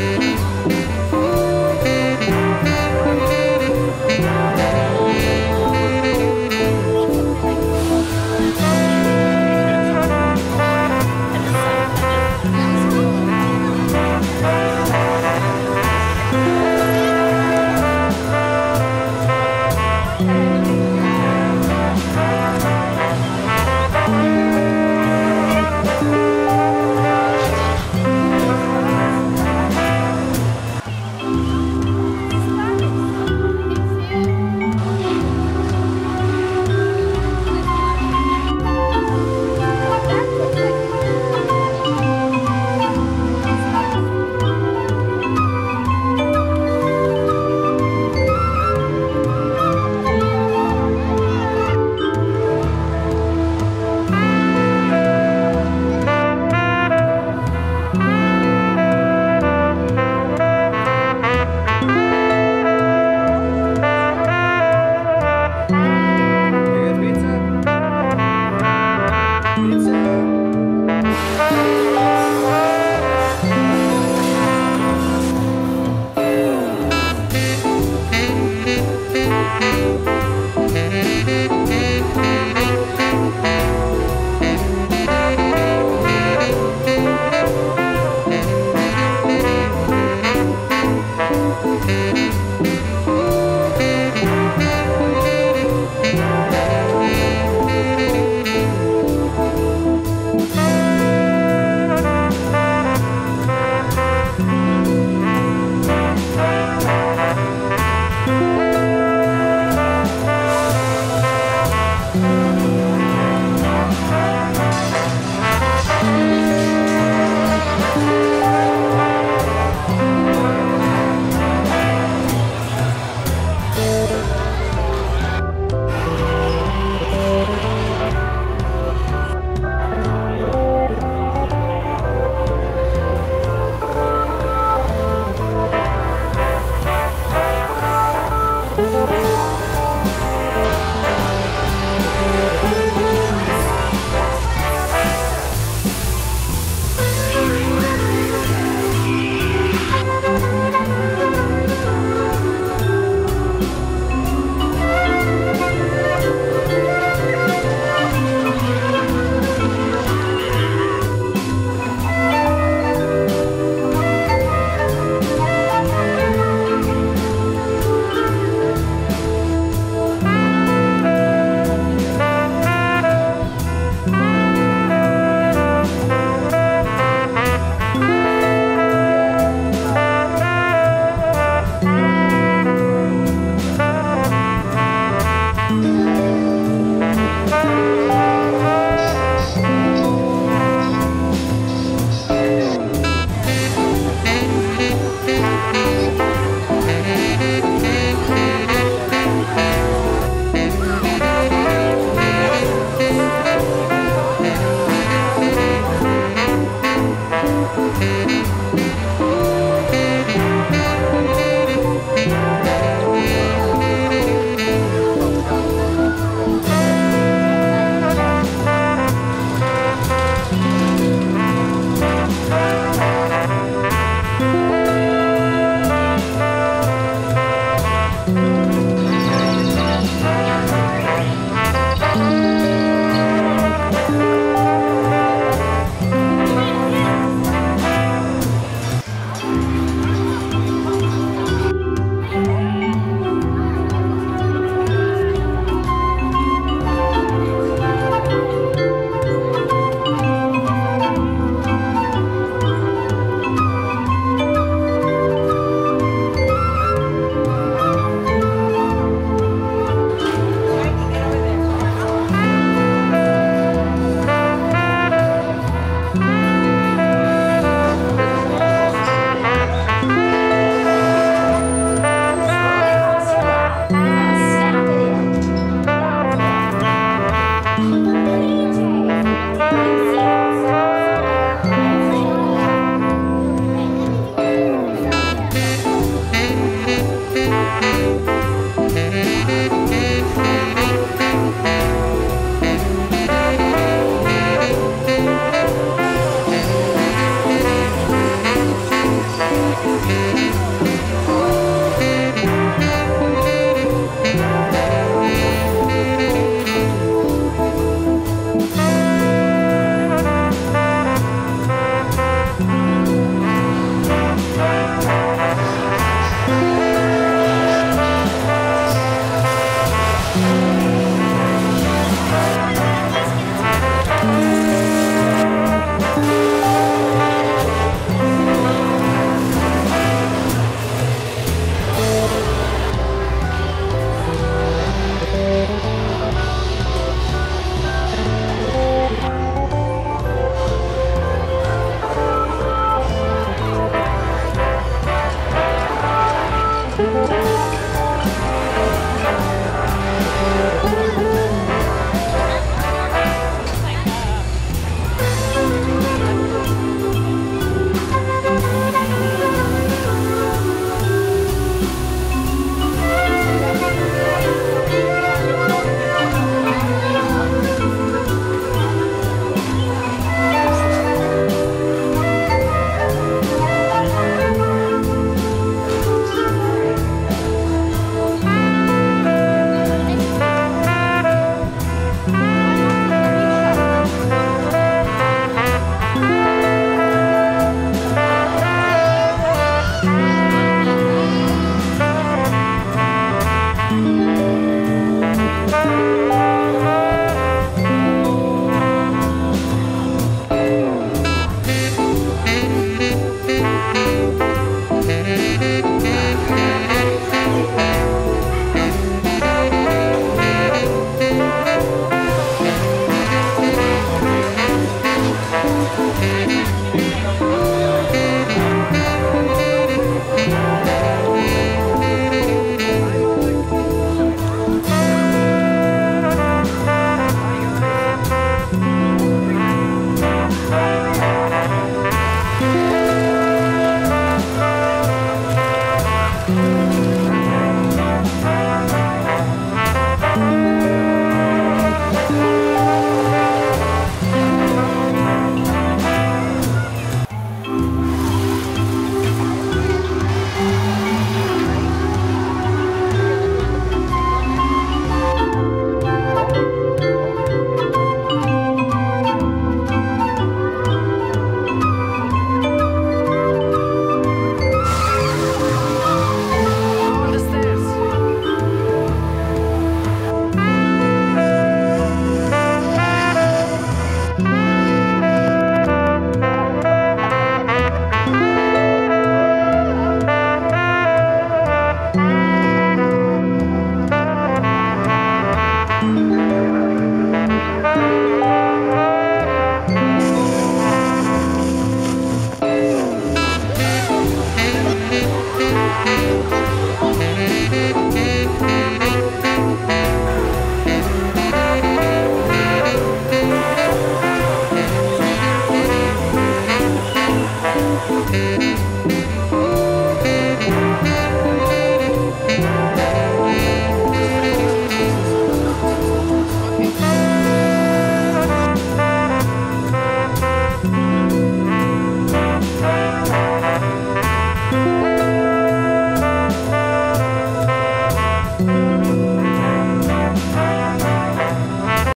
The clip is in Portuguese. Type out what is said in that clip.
Música